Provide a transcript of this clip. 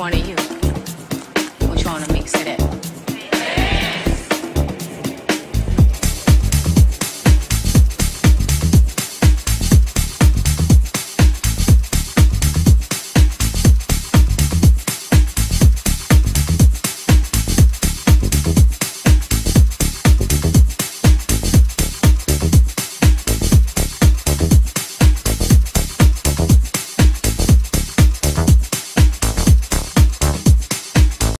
one of you?